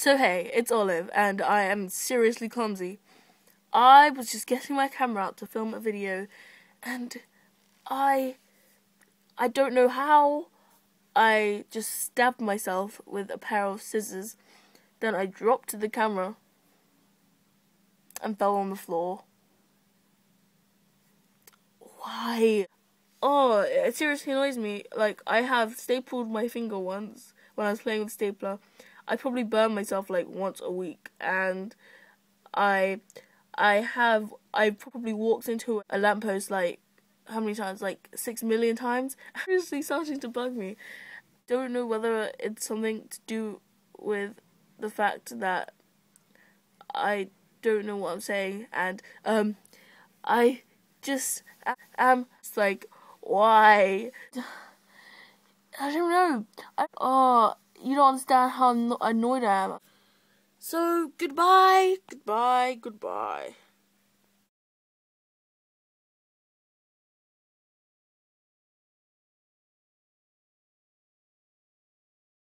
So hey, it's Olive, and I am seriously clumsy. I was just getting my camera out to film a video, and I, I don't know how, I just stabbed myself with a pair of scissors. Then I dropped the camera and fell on the floor. Why? Oh, it seriously annoys me. Like, I have stapled my finger once when I was playing with stapler. I probably burn myself like once a week, and I, I have, I probably walked into a lamppost like how many times? Like six million times. Seriously, starting to bug me. Don't know whether it's something to do with the fact that I don't know what I'm saying, and um, I just am like, why? I don't know. I, oh, you don't understand how annoyed I am. So, goodbye, goodbye, goodbye.